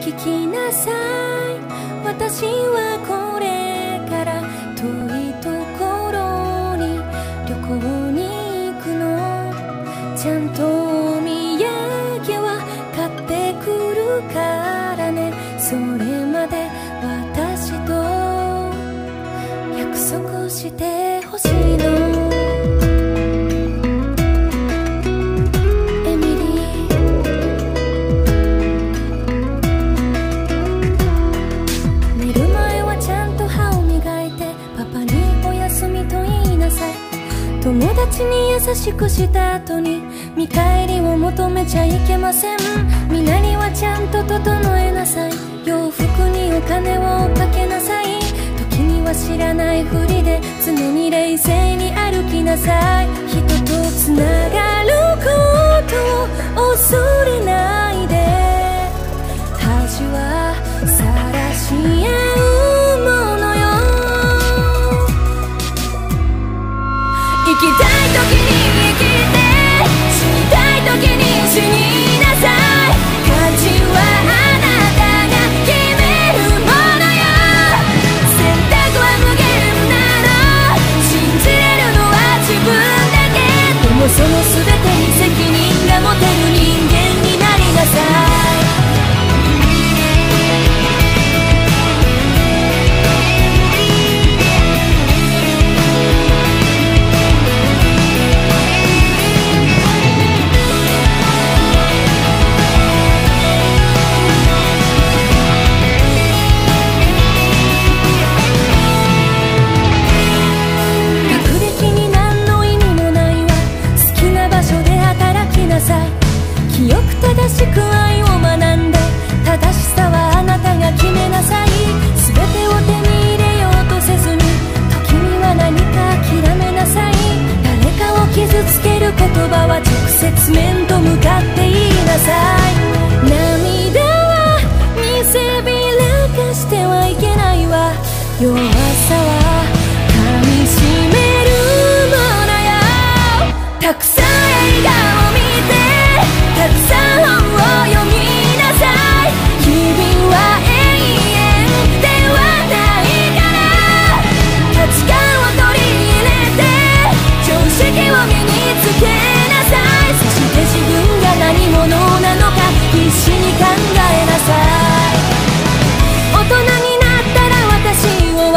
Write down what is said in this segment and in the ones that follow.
聞きなさい。私はこれから遠いところに旅行に行くの。ちゃんとお土産は買ってくるからね。それまで私と約束して友達に優しくした後に見返りを求めちゃいけません。身なりはちゃんと整えなさい。洋服にお金をかけなさい。時には知らないふりで常に冷静に歩きなさい。人とつながる生きたい時に生きて死にたい時に死になさい。葉は直接面と向かって言いなさい。涙は見せびらかしてはいけないわ。弱さは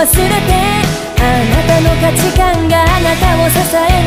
忘れて。あなたの価値観があなたを支え